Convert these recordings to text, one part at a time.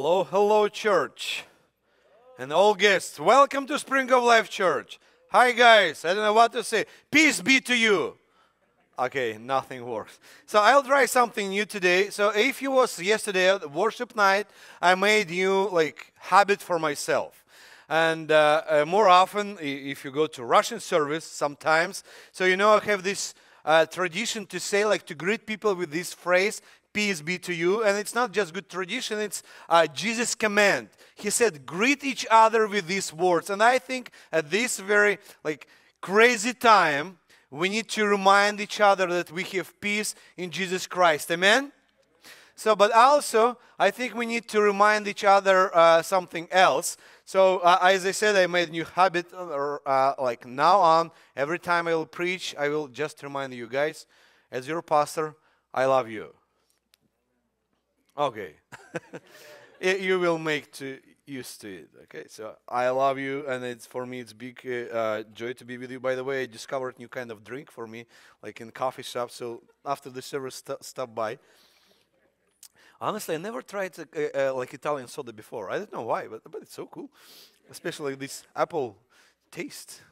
Hello, hello, church. And all guests, welcome to Spring of Life Church. Hi, guys. I don't know what to say. Peace be to you. Okay, nothing works. So I'll try something new today. So if you was yesterday at worship night, I made new like habit for myself. And uh, uh, more often, if you go to Russian service, sometimes, so you know I have this uh, tradition to say like to greet people with this phrase peace be to you. And it's not just good tradition, it's uh, Jesus' command. He said, greet each other with these words. And I think at this very like crazy time, we need to remind each other that we have peace in Jesus Christ. Amen? So, but also, I think we need to remind each other uh, something else. So, uh, as I said, I made a new habit, or uh, like now on, every time I will preach, I will just remind you guys, as your pastor, I love you. Okay. you will make to used to it. Okay, so I love you, and it's for me it's big uh, uh, joy to be with you. By the way, I discovered new kind of drink for me, like in coffee shop. So after the service, st- stop by. Honestly, I never tried uh, uh, like Italian soda before. I don't know why, but but it's so cool, especially this apple taste.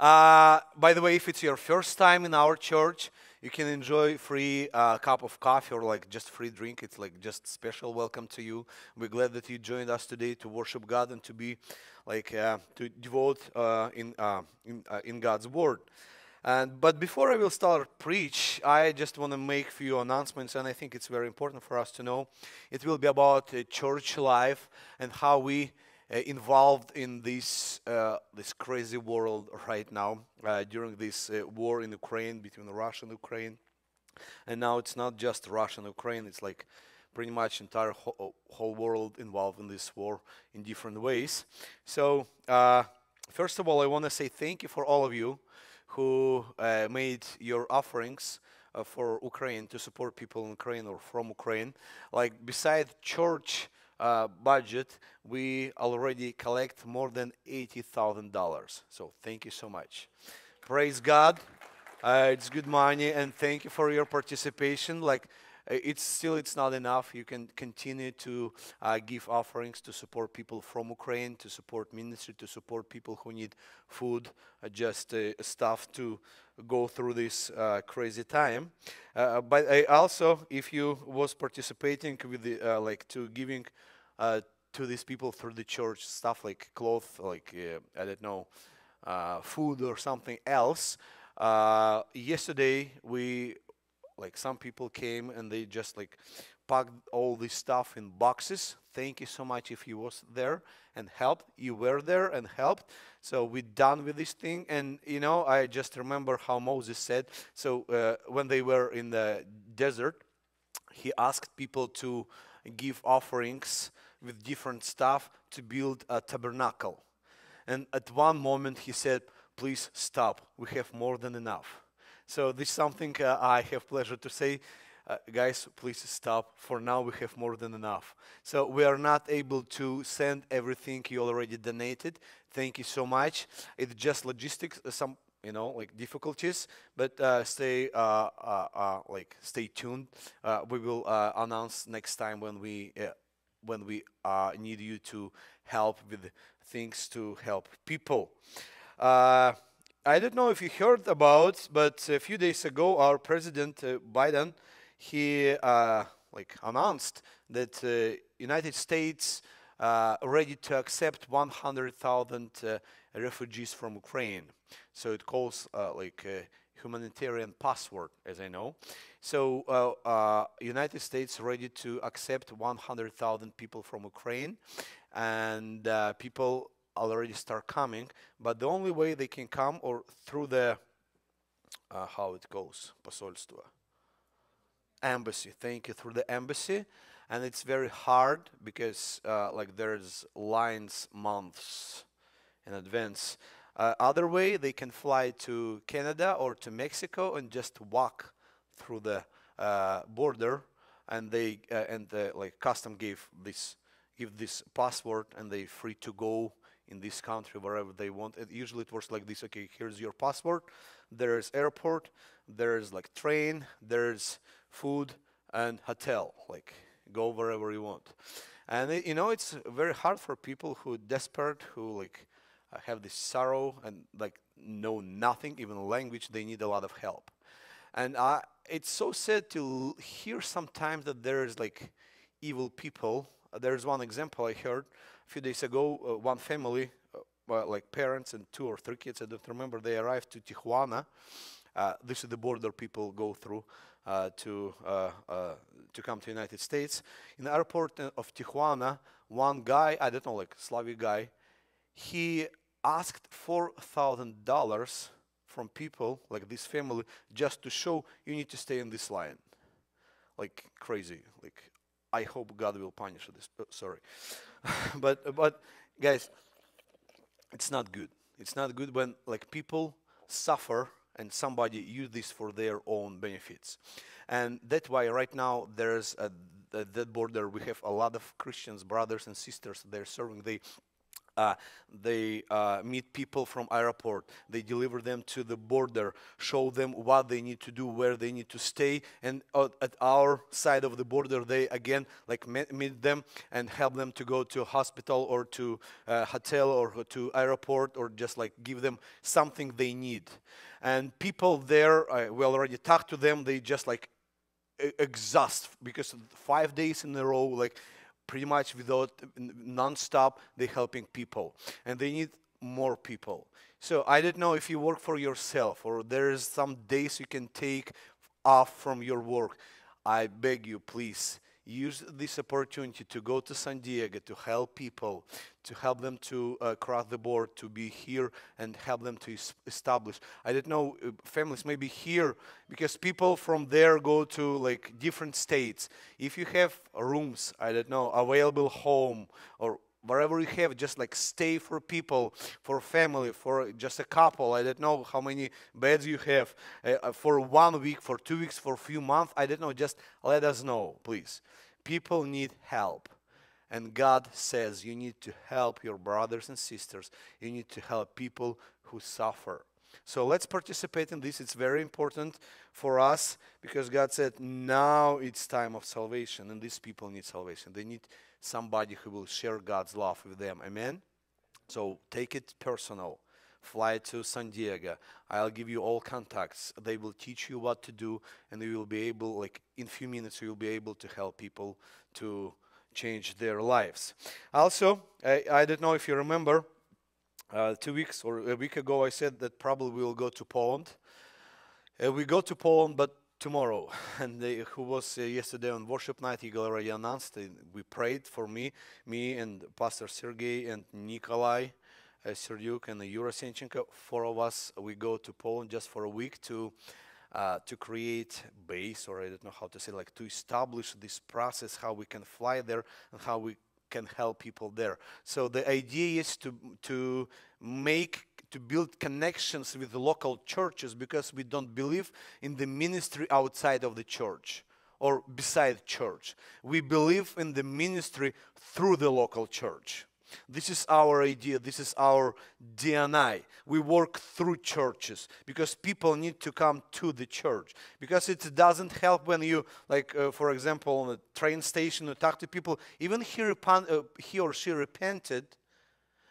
Uh, by the way, if it's your first time in our church, you can enjoy free uh, cup of coffee or like just free drink. It's like just special welcome to you. We're glad that you joined us today to worship God and to be like uh, to devote uh, in uh, in, uh, in God's word. And but before I will start preach, I just want to make few announcements, and I think it's very important for us to know. It will be about uh, church life and how we involved in this uh, this crazy world right now uh, during this war in Ukraine between Russia and Ukraine, and now it's not just Russia and Ukraine; it's like pretty much entire ho- whole world involved in this war in different ways. So first of all, I want to say thank you for all of you who uh, made your offerings uh, for Ukraine to support people in Ukraine or from Ukraine. Like beside church uh, budget, we already collect more than $80,000. So thank you so much. Praise God. Uh, it's good money, and thank you for your participation. Like, it's still it's not enough. You can continue to uh, give offerings to support people from Ukraine, to support ministry, to support people who need food, uh, just uh, stuff to go through this uh, crazy time. Uh, but also, if you was participating with the like to giving uh, to these people through the church stuff like clothes, like uh, I don't know, uh, food or something else. Uh, yesterday we like some people came and they just like packed all this stuff in boxes. Thank you so much if you was there and helped. You were there and helped. So we done with this thing. And you know, I just remember how Moses said. So uh, when they were in the desert, he asked people to give offerings with different stuff to build a tabernacle. And at one moment he said, please stop. We have more than enough. So this is something uh, I have pleasure to say. Uh, guys, please stop. For now, we have more than enough. So we are not able to send everything you already donated. Thank you so much. It's just logistics, uh, some you know like difficulties but uh, stay uh, uh, uh like stay tuned we will announce next time when we when we need you to help with things to help people. Uh, I don't know if you heard about, but a few days ago, our president uh, Biden he uh, like announced that uh, United States uh, ready to accept 100,000 refugees from Ukraine. So it calls like humanitarian password, as I know. So uh, uh, United States ready to accept 100,000 people from Ukraine, and uh, people already start coming. But the only way they can come or through the uh, how it goes, посольство, embassy. Thank you through the embassy, and it's very hard because uh, like there's lines months in advance. Uh, other way, they can fly to Canada or to Mexico and just walk through the uh, border, and they uh, and the, like custom gave this give this password, and they free to go in this country wherever they want. It, usually it works like this. Okay, here's your passport. There's airport. There's like train. There's food and hotel. Like go wherever you want. And it, you know, it's very hard for people who desperate, who like uh, have this sorrow and like know nothing, even language. They need a lot of help. And uh, it's so sad to hear sometimes that there's like evil people. Uh, there's one example I heard a few days ago. Uh, one family, uh, well, like parents and two or three kids, I don't remember, they arrived to Tijuana. Uh, this is the border people go through uh, to uh, to come to United States. In the airport of Tijuana, one guy, I don't know, like Slavic guy, he asked four thousand dollars from people like this family just to show you need to stay in this line, like crazy. Like I hope God will punish this. uh, sorry, but but guys, it's not good. It's not good when like people suffer and somebody use this for their own benefits. And that's why right now there's a, at that border we have a lot of Christians, brothers and sisters. They're serving. They uh, they uh, meet people from airport. They deliver them to the border show them what they need to do where they need to stay and uh, at our side of the border they again like meet them and help them to go to hospital or to uh, hotel or to airport or just like give them something they need. And people there uh, we already talked to them. They just like exhaust because five days in a row like pretty much without non-stop they're helping people and they need more people. So i don't know if you work for yourself or there's some days you can take off from your work. I beg you please use this opportunity to go to san diego to help people to help them to uh, cross the board to be here and help them to es- establish. I don't know uh, families maybe here because people from there go to like different states. If you have rooms i don't know available home or wherever you have just like stay for people for family for just a couple. I don't know how many beds you have uh, uh, for one week for two weeks for a few months. I don't know. Just let us know please. People need help. And God says you need to help your brothers and sisters. You need to help people who suffer. So let's participate in this. It's very important for us because God said now it's time of salvation and these people need salvation. They need somebody who will share God's love with them. Amen. So take it personal. Fly to San Diego. I'll give you all contacts. They will teach you what to do, and you will be able, like in few minutes, you will be able to help people to change their lives. Also, I, I don't know if you remember, uh, two weeks or a week ago, I said that probably we will go to Poland. Uh, we go to Poland, but tomorrow. And they, who was uh, yesterday on worship night, he already announced. uh, we prayed for me, me and Pastor Sergey and Nikolai uh, Serdyuk and Yura Senchenko. Four of us. We go to Poland just for a week to uh, to create base, or I don't know how to say, like to establish this process, how we can fly there and how we can help people there. So the idea is to to make to build connections with the local churches because we don't believe in the ministry outside of the church or beside church. We believe in the ministry through the local church. This is our idea. This is our DNA. We work through churches because people need to come to the church. Because it doesn't help when you, like, uh, for example, on a train station, you talk to people, even he, uh, he or she repented,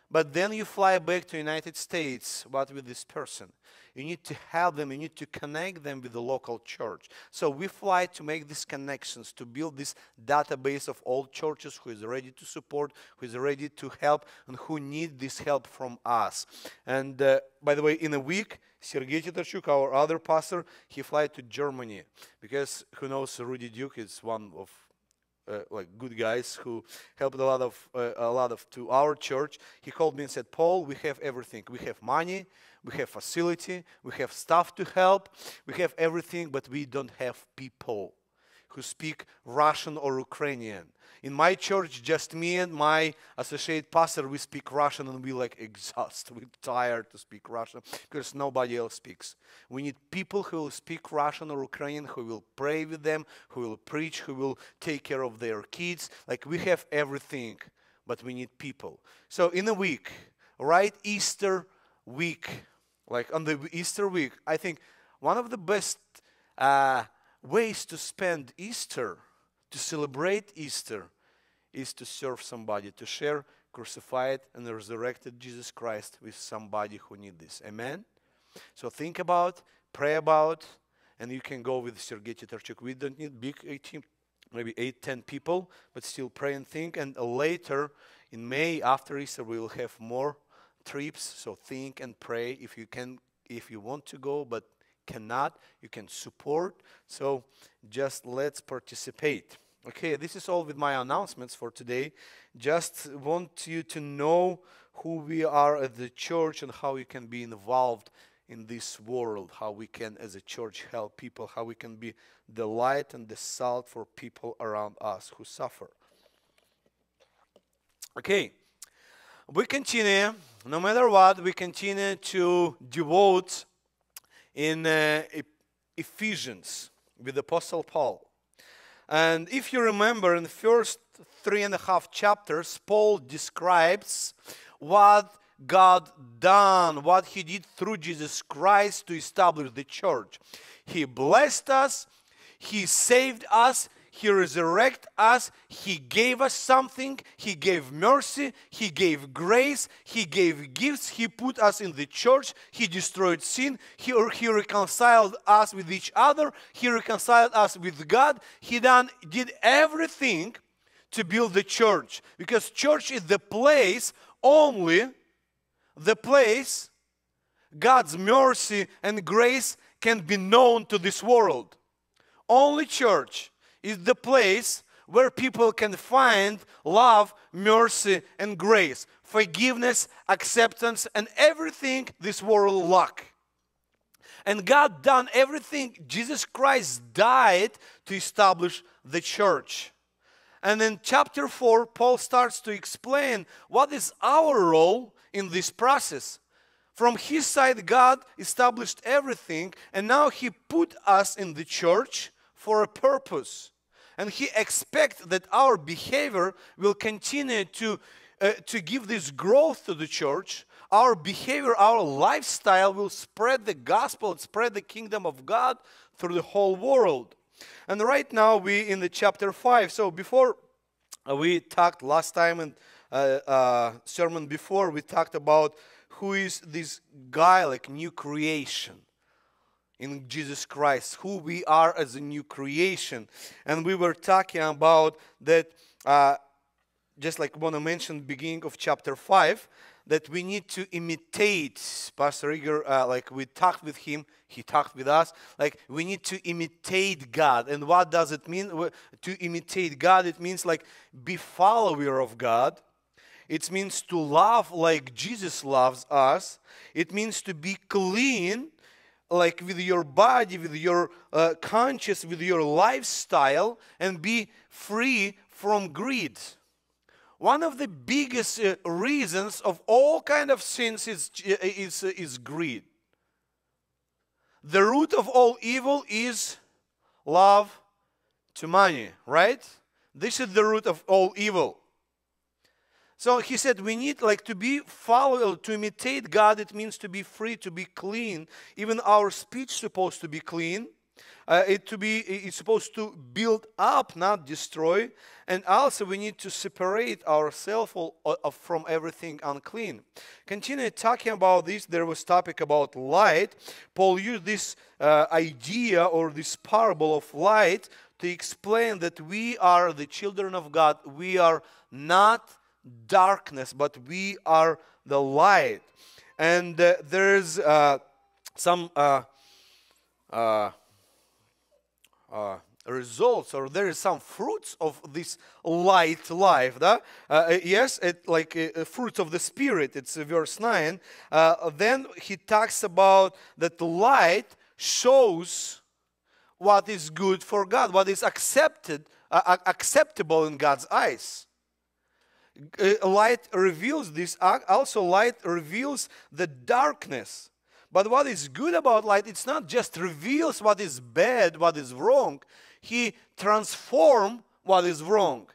but then you fly back to United States. What with this person? You need to help them. You need to connect them with the local church. So we fly to make these connections, to build this database of all churches who is ready to support, who is ready to help, and who need this help from us. And uh, by the way, in a week, Sergei Titarchuk, our other pastor, he fly to Germany because who knows Rudy Duke is one of uh, like good guys who helped a lot of uh, a lot of to our church. He called me and said, "Paul, we have everything. We have money, we have facility, we have staff to help, we have everything, but we don't have people who speak Russian or Ukrainian. In my church, just me and my associate pastor, we speak Russian and we like exhaust. We're tired to speak Russian because nobody else speaks. We need people who will speak Russian or Ukrainian, who will pray with them, who will preach, who will take care of their kids. Like we have everything, but we need people. So in a week, right Easter week, like on the Easter week, I think one of the best uh, ways to spend Easter, to celebrate Easter, is to serve somebody, to share crucified and resurrected Jesus Christ with somebody who need this. Amen? So think about, pray about, and you can go with Sergei Titarchuk. We don't need big 18, maybe 8, 10 people, but still pray and think. And later in May, after Easter, we will have more trips. So think and pray if you can, if you want to go, but cannot, you can support. So just let's participate. Okay, this is all with my announcements for today. Just want you to know who we are at the church and how you can be involved in this world, how we can, as a church, help people, how we can be the light and the salt for people around us who suffer. Okay, we continue, no matter what, we continue to devote in uh, Ephesians with Apostle Paul. And if you remember, in the first three and a half chapters, Paul describes what God done, what He did through Jesus Christ to establish the church. He blessed us, He saved us, he resurrected us. He gave us something. He gave mercy. He gave grace. He gave gifts. He put us in the church. He destroyed sin. He, he reconciled us with each other. He reconciled us with God. He done, did everything to build the church because church is the place only the place God's mercy and grace can be known to this world. Only church is the place where people can find love, mercy, and grace, forgiveness, acceptance, and everything this world lack. And God done everything. Jesus Christ died to establish the church. And in chapter 4, Paul starts to explain what is our role in this process. From his side, God established everything, and now he put us in the church for a purpose. And He expects that our behavior will continue to, uh, to give this growth to the church. Our behavior, our lifestyle will spread the gospel, and spread the kingdom of God through the whole world. And right now we in the chapter 5. So before uh, we talked last time and uh, uh, sermon before, we talked about who is this guy like new creation in Jesus Christ, who we are as a new creation. And we were talking about that, uh, just like Mona mentioned, beginning of chapter 5, that we need to imitate Pastor Igor, uh, like we talked with him, he talked with us, like we need to imitate God. And what does it mean to imitate God? It means like be follower of God. It means to love like Jesus loves us. It means to be clean like with your body, with your uh, conscience, with your lifestyle, and be free from greed. One of the biggest uh, reasons of all kind of sins is, uh, is, uh, is greed. The root of all evil is love to money, right? This is the root of all evil. So he said we need like to be follow to imitate God. It means to be free, to be clean. Even our speech supposed to be clean. Uh, it to be it's supposed to build up, not destroy. And also we need to separate ourselves from everything unclean. Continue talking about this. There was topic about light. Paul used this uh, idea or this parable of light to explain that we are the children of God. We are not darkness, but we are the light. And uh, there's uh, some uh, uh, uh, results, or there is some fruits of this light life. Uh, yes, it, like fruits of the spirit. It's verse nine. then he talks about that light shows what is good for God, what is accepted, acceptable in God's eyes. Uh, light reveals this also light reveals the darkness. But what is good about light it's not just reveals what is bad what is wrong. He transform what is wrong.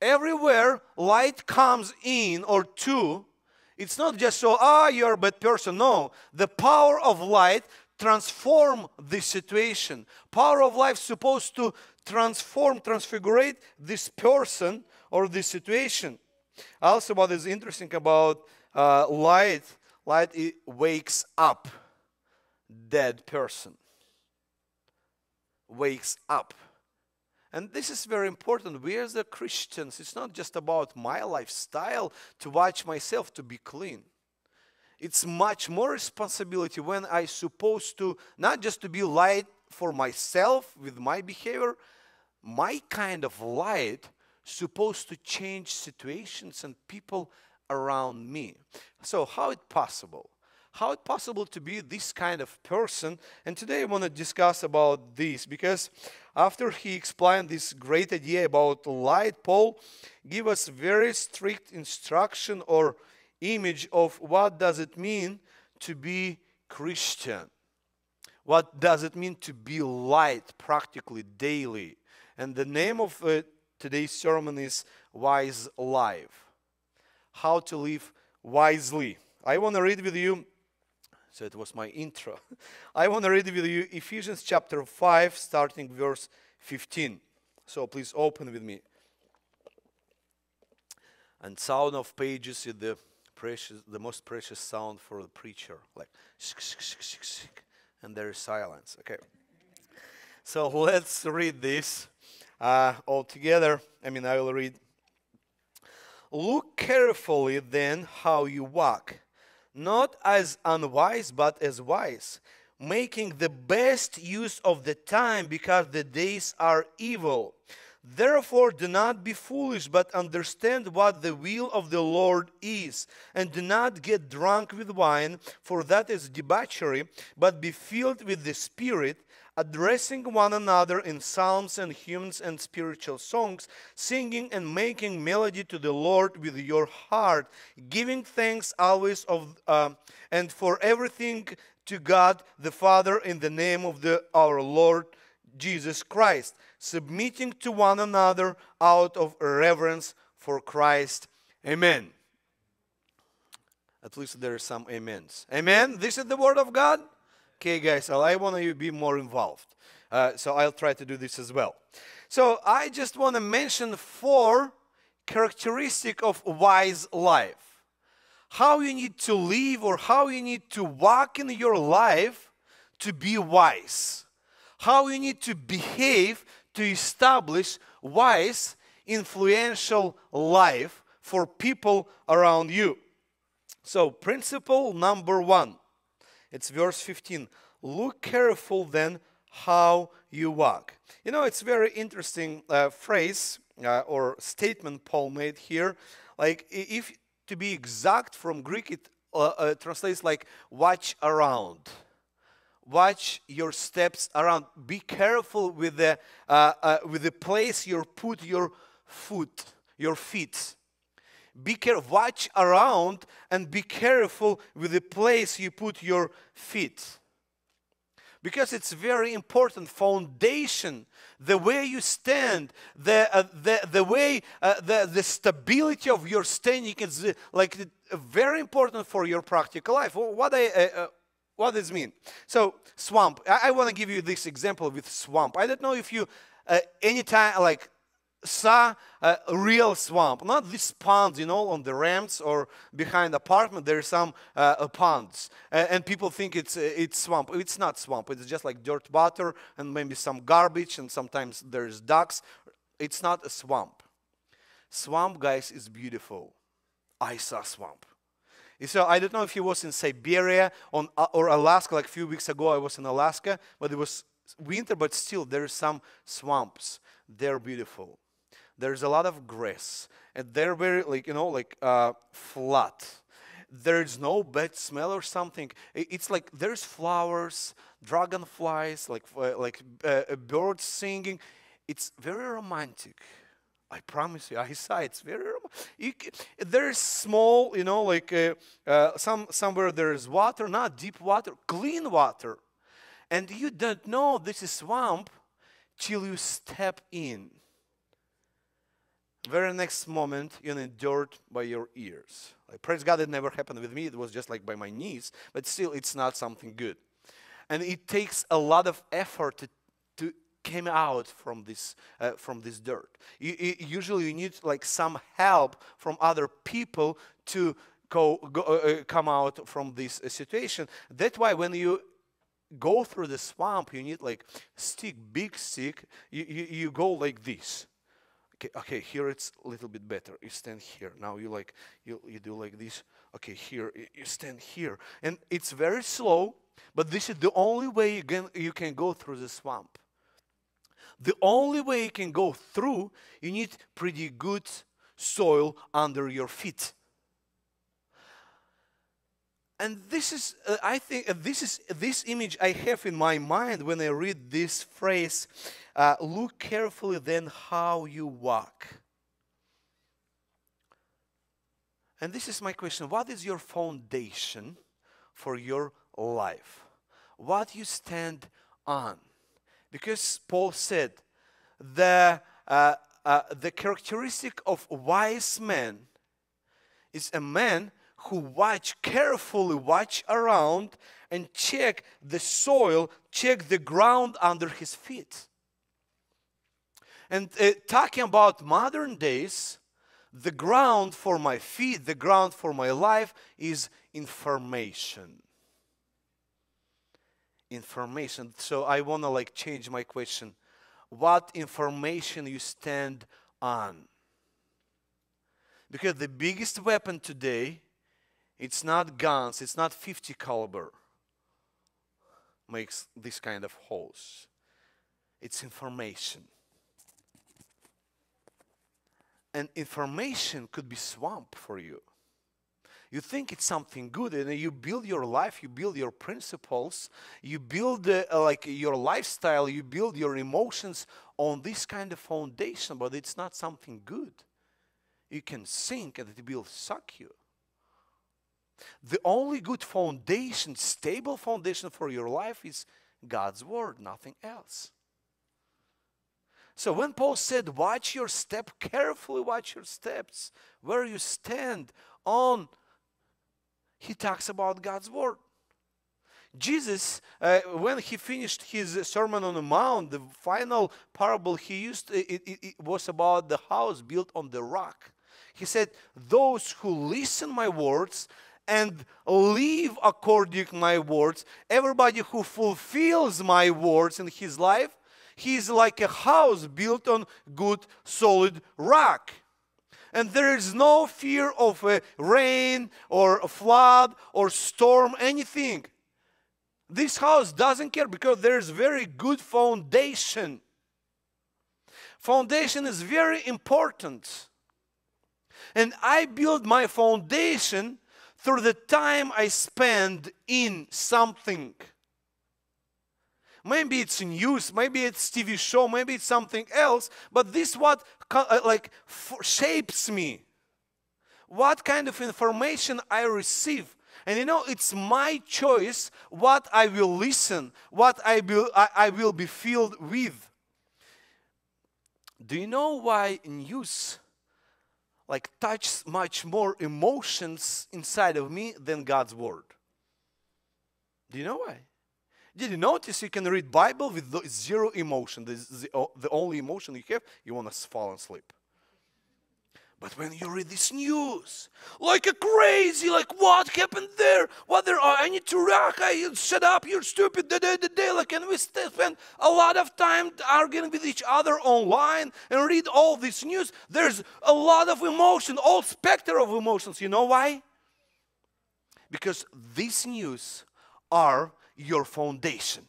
Everywhere light comes in or to it's not just so ah you're a bad person. No the power of light transform this situation. Power of life supposed to transform transfigurate this person or this situation. Also, what is interesting about uh, light, light wakes up dead person. Wakes up. And this is very important. We as the Christians, it's not just about my lifestyle to watch myself to be clean. It's much more responsibility when I supposed to not just to be light for myself with my behavior, my kind of light supposed to change situations and people around me. So how it possible? How it possible to be this kind of person? And today I want to discuss about this because after he explained this great idea about light, Paul give us very strict instruction or image of what does it mean to be Christian. What does it mean to be light practically daily? And the name of uh, today's sermon is Wise Life. How to live wisely. I want to read with you, so it was my intro. I want to read with you Ephesians chapter 5, starting verse 15. So please open with me. And sound of pages is the precious, the most precious sound for the preacher, like and there is silence. Okay. So let's read this uh, all together. I mean, I will read. Look carefully then how you walk, not as unwise, but as wise, making the best use of the time because the days are evil. Therefore, do not be foolish, but understand what the will of the Lord is. And do not get drunk with wine, for that is debauchery, but be filled with the Spirit, addressing one another in psalms and hymns and spiritual songs, singing and making melody to the Lord with your heart, giving thanks always of uh, and for everything to God the Father in the name of the, our Lord Jesus Christ, submitting to one another out of reverence for Christ. Amen. At least there are some amens. Amen. This is the word of God. Okay, guys, I want you to be more involved. Uh, so I'll try to do this as well. So I just want to mention four characteristic of wise life. How you need to live or how you need to walk in your life to be wise how you need to behave to establish wise, influential life for people around you. So, principle number one, it's verse 15. Look careful then how you walk. You know, it's very interesting uh, phrase uh, or statement Paul made here. Like, if to be exact from Greek, it uh, uh translates like watch around watch your steps around. Be careful with the, uh, uh, with the place you put your foot, your feet. Be careful, watch around and be careful with the place you put your feet. Because it's very important foundation, the way you stand, the, uh, the, the way, uh, the, the stability of your standing is uh, like very important for your practical life. What I, uh, uh, what does it mean? So swamp. I, I want to give you this example with swamp. I don't know if you uh, anytime like saw a real swamp, not these ponds, you know, on the ramps or behind apartment. There are some uh, ponds, uh, and people think it's uh, it's swamp. It's not swamp. It's just like dirt water and maybe some garbage, and sometimes there's ducks. It's not a swamp. Swamp, guys, is beautiful. I saw swamp. So I don't know if he was in Siberia on, uh, or Alaska. Like a few weeks ago, I was in Alaska, but it was winter, but still there are some swamps. They're beautiful. There's a lot of grass, and they're very like you know like uh, flat. There's no bad smell or something. It's like there's flowers, dragonflies, like uh, like uh, birds singing. It's very romantic. I promise you, I saw it's very. You, there's small, you know, like uh, uh, some somewhere there's water, not deep water, clean water, and you don't know this is swamp till you step in. Very next moment, you need dirt by your ears. Like, praise God, it never happened with me. It was just like by my knees, but still, it's not something good, and it takes a lot of effort to to came out from this uh, from this dirt. You, you, usually, you need like some help from other people to go, go uh, uh come out from this uh, situation. That's why when you go through the swamp, you need like stick, big stick. You, you, you go like this. Okay, okay, here it's a little bit better. You stand here. Now you like you, you do like this. Okay, here you stand here, and it's very slow. But this is the only way you can, you can go through the swamp. The only way you can go through, you need pretty good soil under your feet. And this is, uh, I think, uh, this is this image I have in my mind when I read this phrase uh, look carefully then how you walk. And this is my question what is your foundation for your life? What you stand on? Because Paul said, the, uh, uh, the characteristic of wise man is a man who watch carefully watch around and check the soil check the ground under his feet and uh, talking about modern days the ground for my feet the ground for my life is information information. So I want to like change my question. What information you stand on? Because the biggest weapon today, it's not guns, it's not 50 caliber makes this kind of holes. It's information. And information could be swamp for you you think it's something good and you build your life you build your principles you build uh, like your lifestyle you build your emotions on this kind of foundation but it's not something good you can sink and it will suck you the only good foundation stable foundation for your life is god's word nothing else so when Paul said, Watch your step, carefully watch your steps, where you stand on he talks about God's word. Jesus, uh, when he finished his Sermon on the Mount, the final parable he used it, it, it was about the house built on the rock. He said, "Those who listen my words and live according to my words, everybody who fulfills my words in his life, he is like a house built on good solid rock." and there is no fear of a rain or a flood or storm, anything. This house doesn't care because there's very good foundation. Foundation is very important. And I build my foundation through the time I spend in something. Maybe it's news, maybe it's TV show, maybe it's something else, but this what uh, like shapes me. What kind of information I receive. And you know, it's my choice what I will listen, what I will, I, I will be filled with. Do you know why news like touches much more emotions inside of me than God's word? Do you know why? Did you notice you can read Bible with zero emotion? The, the, the only emotion you have, you want to fall asleep. But when you read this news, like a crazy, like what happened there? What there? Oh, I need to rock. I shut up. You're stupid. Da, da, da, da. Like, and we spend a lot of time arguing with each other online and read all this news. There's a lot of emotion, all specter of emotions. You know why? Because these news are your foundation.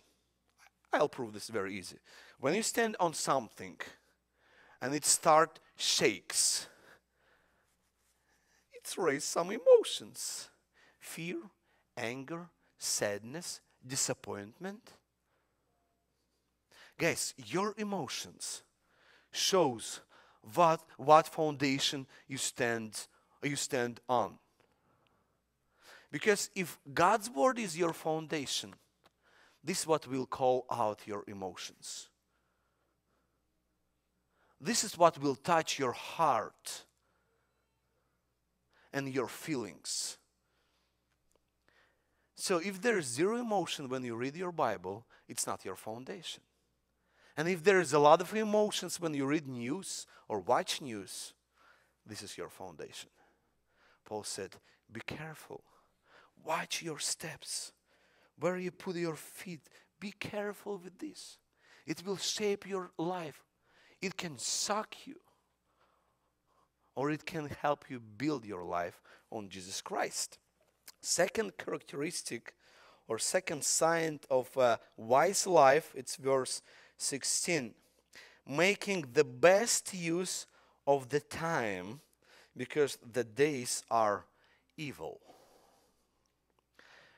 I'll prove this very easy. When you stand on something and it start shakes, it's raised some emotions. Fear, anger, sadness, disappointment. Guys, your emotions shows what, what foundation you stand, you stand on. Because if God's word is your foundation, this is what will call out your emotions. This is what will touch your heart and your feelings. So if there is zero emotion when you read your Bible, it's not your foundation. And if there is a lot of emotions when you read news or watch news, this is your foundation. Paul said, Be careful. Watch your steps. Where you put your feet. Be careful with this. It will shape your life. It can suck you. Or it can help you build your life on Jesus Christ. Second characteristic or second sign of a wise life, it's verse 16. Making the best use of the time because the days are evil.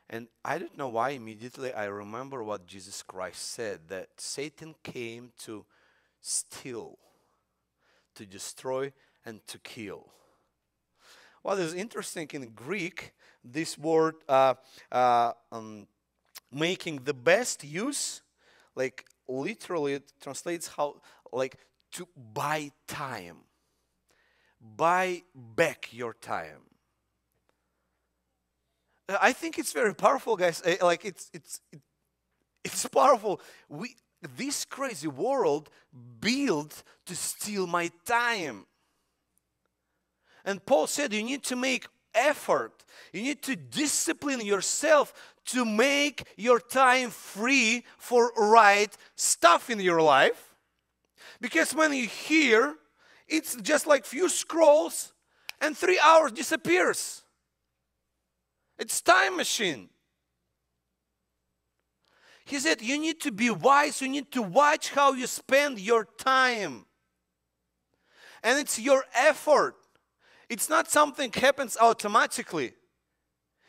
And I don't know why immediately I remember what Jesus Christ said that Satan came to steal, to destroy, and to kill. What is interesting in Greek, this word uh, uh, um, making the best use, like literally it translates how, like to buy time. Buy back your time. I think it's very powerful, guys. Eh, like it's it's it's powerful. We this crazy world built to steal my time. And Paul said you need to make effort. You need to discipline yourself to make your time free for right stuff in your life. Because when you hear, it's just like few scrolls and 3 hours disappears. It's time machine. He said you need to be wise, you need to watch how you spend your time. And it's your effort. It's not something happens automatically.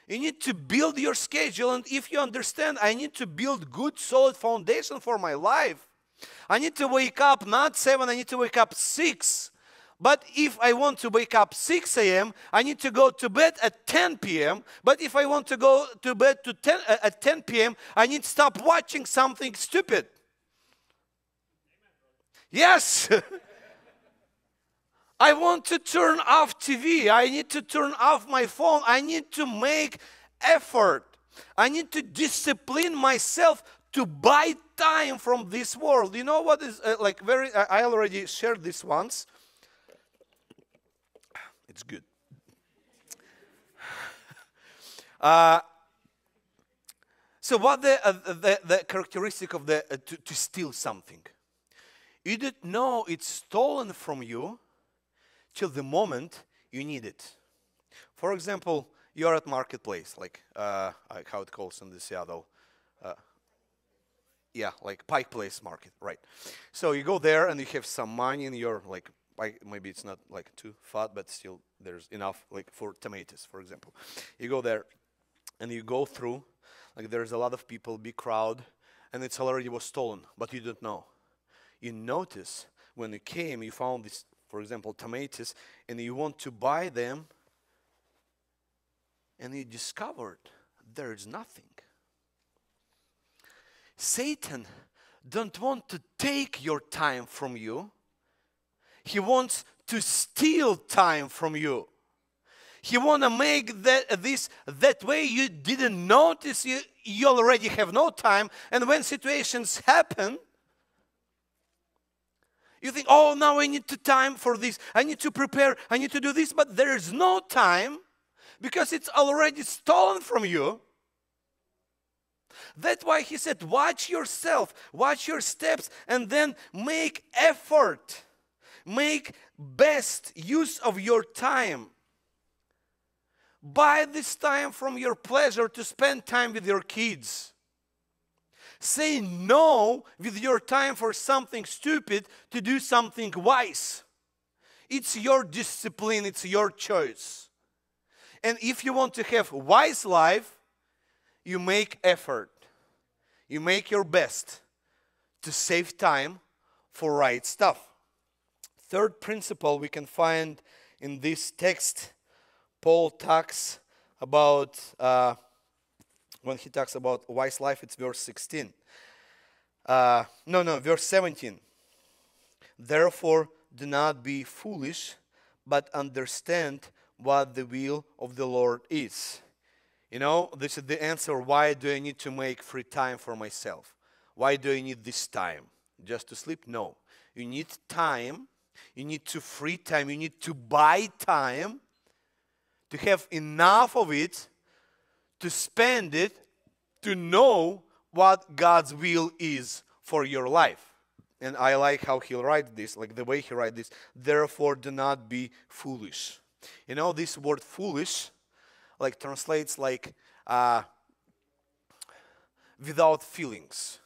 You need to build your schedule and if you understand I need to build good solid foundation for my life. I need to wake up not 7, I need to wake up 6 but if I want to wake up 6 a.m., I need to go to bed at 10 p.m. But if I want to go to bed to 10, uh, at 10 p.m., I need to stop watching something stupid. Yes. I want to turn off TV. I need to turn off my phone. I need to make effort. I need to discipline myself to buy time from this world. You know what is uh, like very, I already shared this once. It's good. uh, so, what the, uh, the, the characteristic of the uh, to, to steal something? You didn't know it's stolen from you till the moment you need it. For example, you're at marketplace, like uh, how it calls in the Seattle. Uh, yeah, like Pike Place Market, right? So you go there and you have some money in your like like maybe it's not like too fat, but still there's enough like for tomatoes, for example. You go there and you go through, like there's a lot of people, big crowd, and it's already was stolen, but you don't know. You notice when you came, you found this, for example, tomatoes, and you want to buy them, and you discovered there is nothing. Satan don't want to take your time from you he wants to steal time from you. He want to make that this that way you didn't notice you, you already have no time and when situations happen you think oh now I need to time for this. I need to prepare. I need to do this. But there is no time because it's already stolen from you. That's why he said watch yourself. Watch your steps and then make effort. Make best use of your time. Buy this time from your pleasure to spend time with your kids. Say no with your time for something stupid to do something wise. It's your discipline, it's your choice. And if you want to have wise life, you make effort. You make your best to save time for right stuff. Third principle we can find in this text, Paul talks about, uh, when he talks about wise life, it's verse 16. Uh, no, no, verse 17. Therefore, do not be foolish, but understand what the will of the Lord is. You know, this is the answer why do I need to make free time for myself? Why do I need this time? just to sleep? No. You need time. You need to free time. You need to buy time to have enough of it to spend it to know what God's will is for your life. And I like how he writes this, like the way he writes this. Therefore, do not be foolish. You know, this word foolish, like translates like uh, without feelings,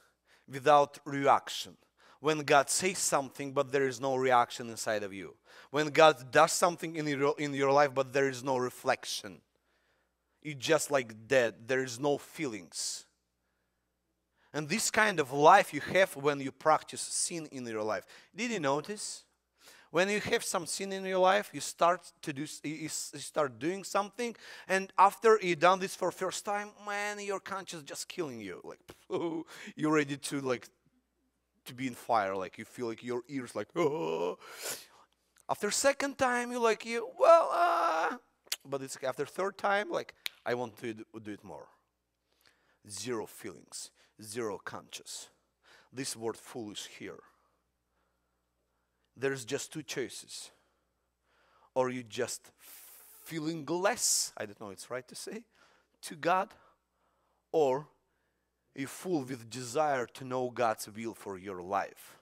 without reaction. When God says something, but there is no reaction inside of you. When God does something in your, in your life, but there is no reflection. You're just like dead. There is no feelings. And this kind of life you have when you practice sin in your life. Did you notice? when you have some sin in your life you start to do you start doing something and after you done this for first time man your conscience just killing you like you're ready to like to be in fire like you feel like your ears like oh after second time you like you well uh, but it's after third time like i want to do it more zero feelings zero conscious this word foolish here there's just two choices. Or you just feeling less, I don't know it's right to say, to God, or you full with desire to know God's will for your life.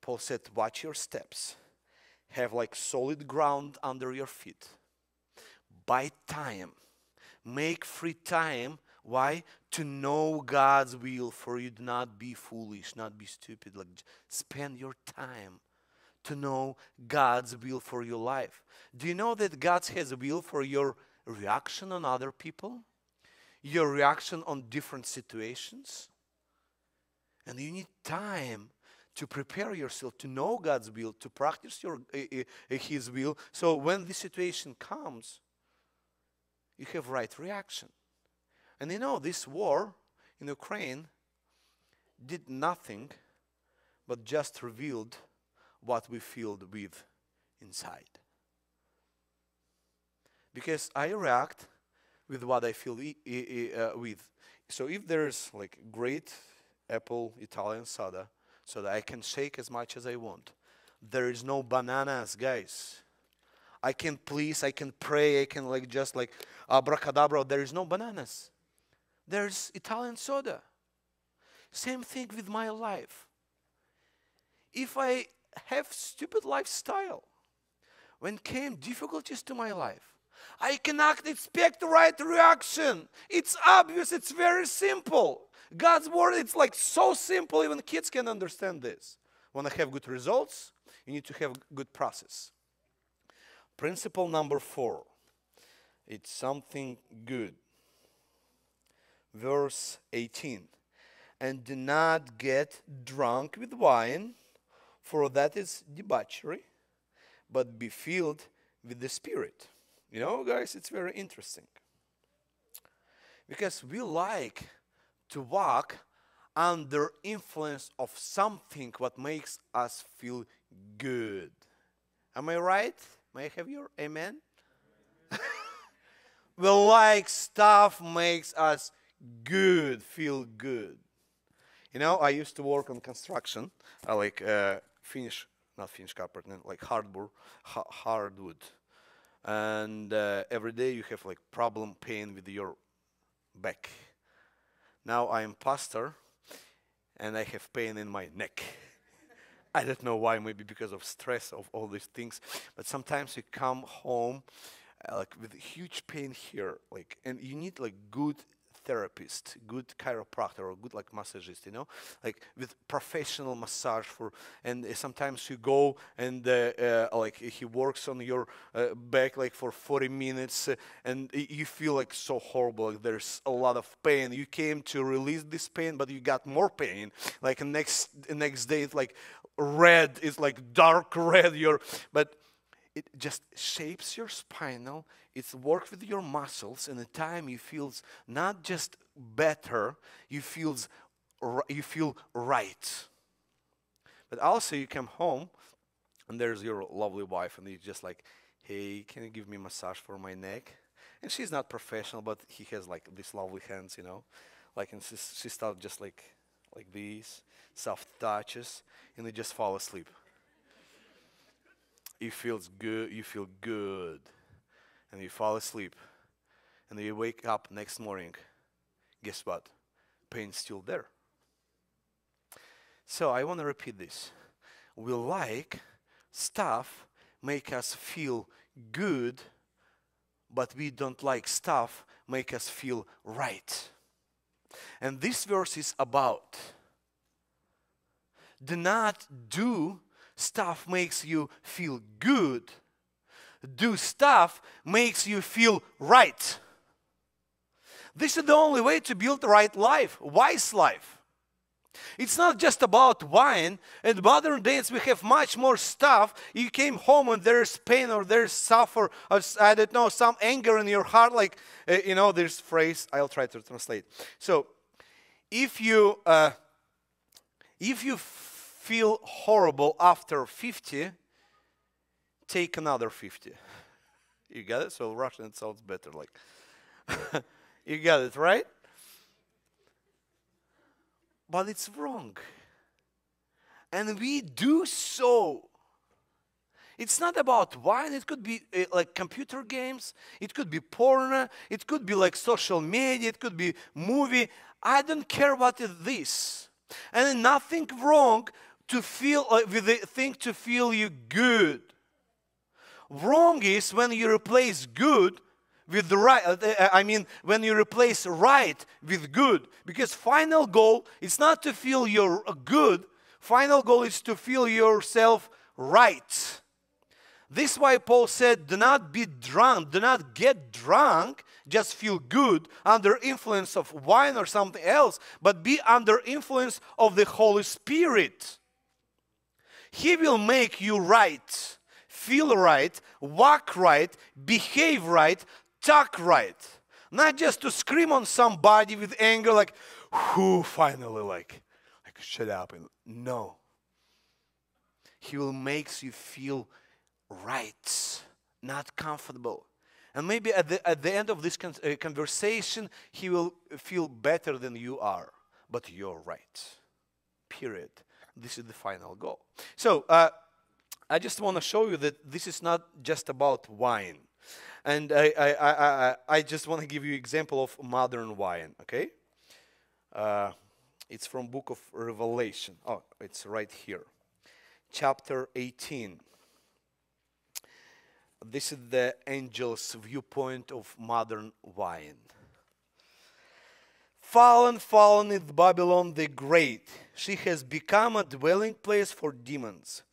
Paul said, watch your steps. Have like solid ground under your feet. Buy time. Make free time. Why? To know God's will for you. Do not be foolish, not be stupid. Like spend your time to know God's will for your life. Do you know that God has a will for your reaction on other people? Your reaction on different situations? And you need time to prepare yourself to know God's will, to practice your, uh, uh, His will. So when the situation comes, you have right reaction. And you know, this war in Ukraine did nothing but just revealed what we feel with inside. Because I react with what I feel uh, with. So if there's like great apple Italian soda, so that I can shake as much as I want. There is no bananas, guys. I can please, I can pray, I can like just like abracadabra. There is no bananas. There's Italian soda. Same thing with my life. If I have stupid lifestyle. When came difficulties to my life, I cannot expect the right reaction. It's obvious, it's very simple. God's word, it's like so simple, even kids can understand this. Want to have good results, you need to have good process. Principle number four it's something good. Verse 18 And do not get drunk with wine for that is debauchery, but be filled with the Spirit. You know, guys, it's very interesting. Because we like to walk under influence of something what makes us feel good. Am I right? May I have your amen? we like stuff makes us good, feel good. You know, I used to work on construction, I like uh, Finnish, not finish carpet, like hardwood, hardwood. And uh, every day you have like problem pain with your back. Now I am pastor and I have pain in my neck. I don't know why, maybe because of stress of all these things. But sometimes you come home uh, like with huge pain here, like, and you need like good therapist, good chiropractor, or good like massagist, you know, like with professional massage for. And uh, sometimes you go and uh, uh, like he works on your uh, back like for 40 minutes, uh, and you feel like so horrible. Like there's a lot of pain. You came to release this pain, but you got more pain. Like next next day, it's like red. It's like dark red. Your but it just shapes your spinal it's work with your muscles and the time you feels not just better you feels you feel right but also you come home and there's your lovely wife and he's just like hey can you give me massage for my neck and she's not professional but he has like these lovely hands you know like and she, she starts just like like these soft touches, and you just fall asleep. It feels good, you feel good, and you fall asleep. And you wake up next morning. Guess what? Pain's still there. So I want to repeat this. We like stuff make us feel good, but we don't like stuff make us feel right. And this verse is about do not do stuff makes you feel good. Do stuff makes you feel right. This is the only way to build the right life, wise life. It's not just about wine. In modern days, we have much more stuff. You came home and there's pain or there's suffer, or I don't know, some anger in your heart. Like, uh, you know, this phrase, I'll try to translate. So, if you, uh, if you feel horrible after 50, take another 50. You got it? So Russian it sounds better like. you got it, right? but it's wrong. And we do so. It's not about wine. It could be uh, like computer games. It could be porn. It could be like social media. It could be movie. I don't care what is this. And nothing wrong to feel uh, with the thing to feel you good. Wrong is when you replace good with the right uh, uh, i mean when you replace right with good. Because final goal is not to feel you're good. Final goal is to feel yourself right. This is why paul said do not be drunk do not get drunk just feel good under influence of wine or something else but be under influence of the holy spirit he will make you right feel right walk right behave right talk right. Not just to scream on somebody with anger, like, who finally, like, like, shut up. And no. He will makes you feel right, not comfortable. And maybe at the, at the end of this con- uh, conversation, he will feel better than you are. But you're right. Period. This is the final goal. So, uh, I just want to show you that this is not just about wine. And I, I, I, I just want to give you example of modern wine, okay? Uh, it's from book of Revelation. Oh, it's right here. Chapter 18. This is the angel's viewpoint of modern wine. Fallen, fallen is Babylon the Great. She has become a dwelling place for demons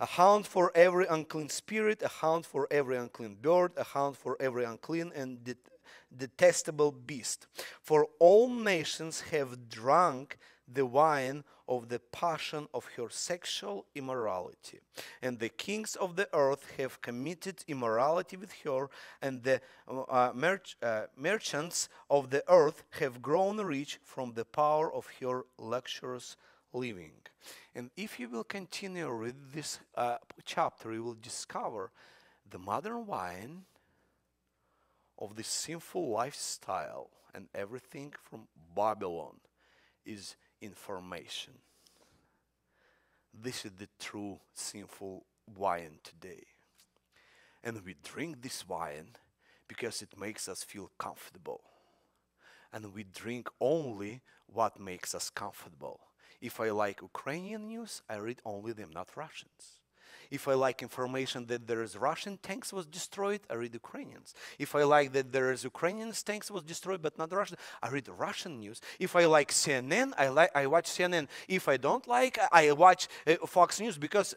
a hound for every unclean spirit, a hound for every unclean bird, a hound for every unclean and det detestable beast. For all nations have drunk the wine of the passion of her sexual immorality. And the kings of the earth have committed immorality with her, and the uh, uh, merchants of the earth have grown rich from the power of her luxurious living. And if you will continue read this uh, chapter, you will discover the modern wine of the sinful lifestyle and everything from Babylon is information. This is the true sinful wine today. And we drink this wine because it makes us feel comfortable. And we drink only what makes us comfortable. If I like Ukrainian news, I read only them, not Russians. If I like information that there is Russian tanks was destroyed, I read Ukrainians. If I like that there is Ukrainian tanks was destroyed but not Russian, I read Russian news. If I like CNN, I like I watch CNN. If I don't like, I watch uh, Fox News because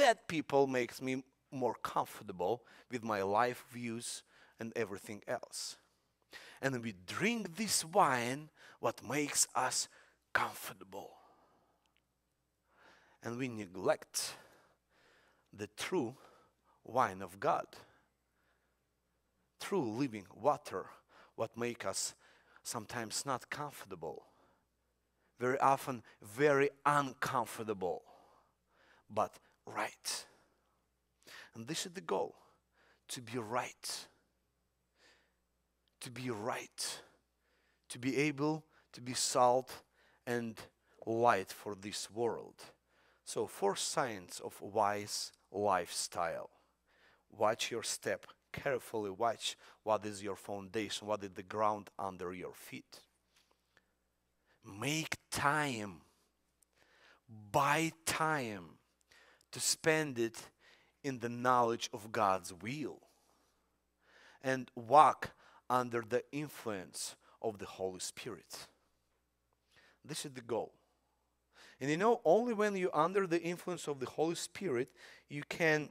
that people makes me more comfortable with my life views and everything else. And we drink this wine, what makes us comfortable. And we neglect the true wine of God, true living water, what make us sometimes not comfortable, very often very uncomfortable, but right. And this is the goal to be right. To be right. To be able to be salt and light for this world. So, four signs of wise lifestyle. Watch your step carefully. Watch what is your foundation, what is the ground under your feet. Make time, buy time to spend it in the knowledge of God's will and walk under the influence of the Holy Spirit. This is the goal. And you know, only when you're under the influence of the Holy Spirit, you can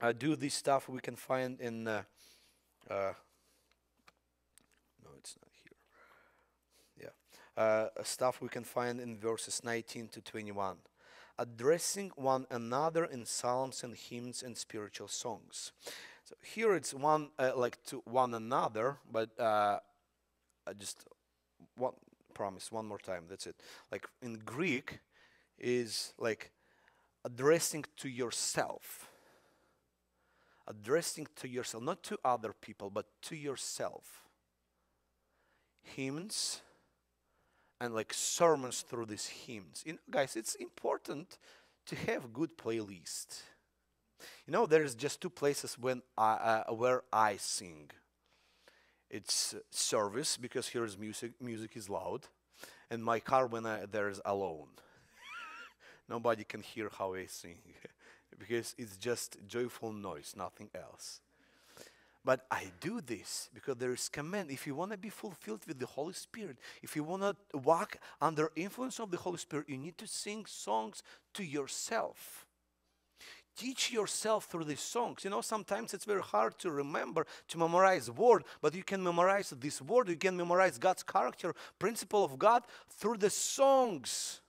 uh, do this stuff we can find in. Uh, uh, no, it's not here. Yeah. Uh, stuff we can find in verses 19 to 21. Addressing one another in psalms and hymns and spiritual songs. So here it's one uh, like to one another, but uh, just one promise one more time. That's it. Like in Greek, is like addressing to yourself. Addressing to yourself, not to other people, but to yourself. Hymns and like sermons through these hymns. You guys, it's important to have good playlist. You know, there's just two places when I, uh, where I sing. It's service because here is music, music is loud, and my car when I, there's alone nobody can hear how I sing because it's just joyful noise, nothing else. But I do this because there is command. If you want to be fulfilled with the Holy Spirit, if you want to walk under influence of the Holy Spirit, you need to sing songs to yourself. Teach yourself through these songs. You know, sometimes it's very hard to remember, to memorize word, but you can memorize this word, you can memorize God's character, principle of God through the songs.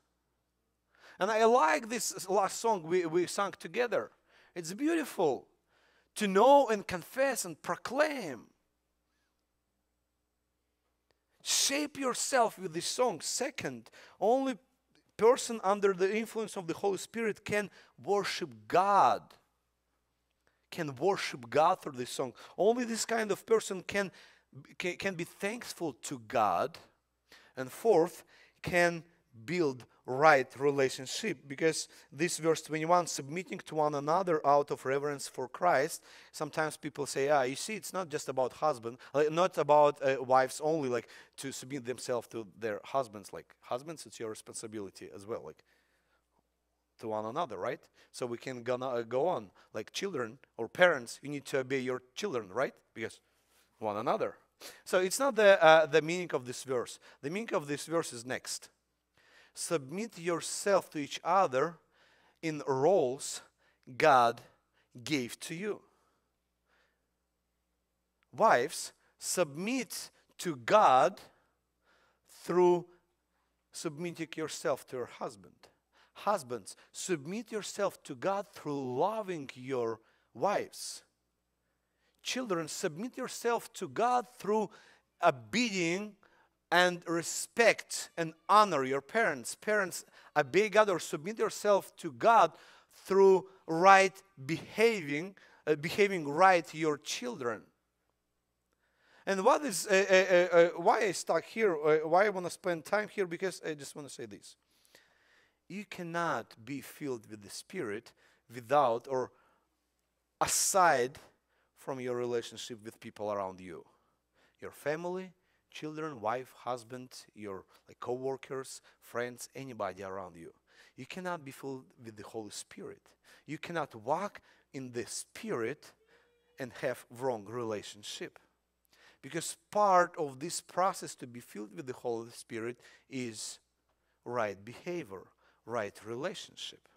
And I like this last song we, we sang together. It's beautiful to know and confess and proclaim. Shape yourself with this song. Second, only person under the influence of the Holy Spirit can worship God. Can worship God through this song. Only this kind of person can, can, can be thankful to God. And fourth, can build right relationship. Because this verse 21 submitting to one another out of reverence for christ sometimes people say ah you see it's not just about husband like, not about uh, wives only like to submit themselves to their husbands. Like husbands it's your responsibility as well like to one another right? So we can gonna, uh, go on. Like children or parents you need to obey your children right? Because one another. So it's not the, uh, the meaning of this verse. The meaning of this verse is next submit yourself to each other in roles God gave to you. Wives, submit to God through submitting yourself to your husband. Husbands, submit yourself to God through loving your wives. Children, submit yourself to God through obeying and respect and honor your parents. Parents, obey God or submit yourself to God through right behaving, uh, behaving right to your children. And what is uh, uh, uh, uh why I stuck here? Uh, why I want to spend time here? Because I just want to say this: you cannot be filled with the Spirit without or aside from your relationship with people around you, your family, children, wife, husband, your like co-workers, friends, anybody around you. You cannot be filled with the Holy Spirit. You cannot walk in the Spirit and have wrong relationship. Because part of this process to be filled with the Holy Spirit is right behavior, right relationship.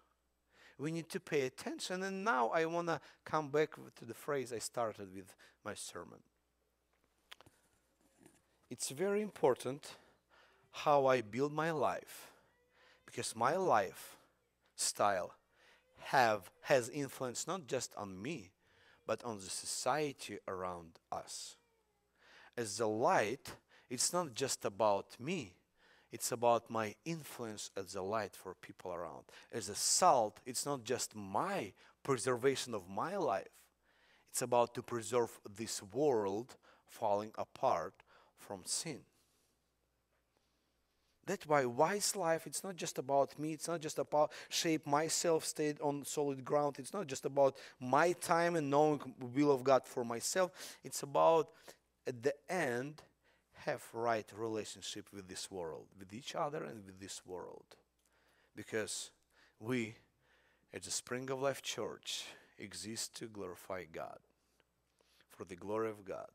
We need to pay attention. And now I want to come back to the phrase I started with my sermon it's very important how I build my life because my life style have has influence not just on me but on the society around us. As the light it's not just about me it's about my influence as a light for people around. As a salt it's not just my preservation of my life it's about to preserve this world falling apart from sin. That's why wise life, it's not just about me, it's not just about shape myself, stay on solid ground. It's not just about my time and knowing will of God for myself. It's about at the end have right relationship with this world, with each other and with this world. Because we at the Spring of Life Church exist to glorify God, for the glory of God.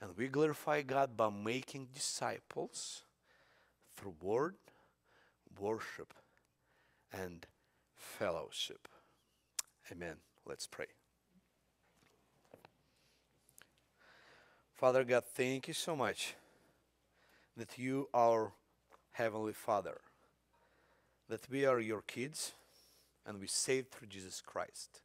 And we glorify God by making disciples through word, worship, and fellowship. Amen. Let's pray. Father God, thank you so much that you are Heavenly Father, that we are your kids and we saved through Jesus Christ.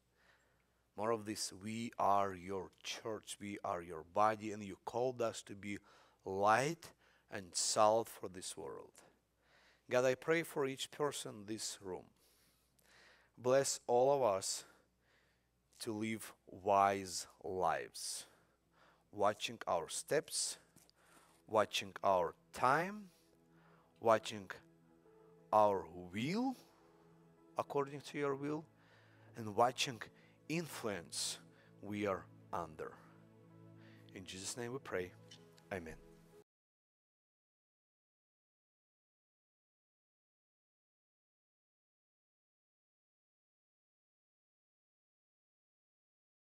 More of this, we are your church, we are your body, and you called us to be light and salt for this world. God, I pray for each person in this room. Bless all of us to live wise lives, watching our steps, watching our time, watching our will according to your will, and watching influence we are under. In Jesus' name we pray. Amen.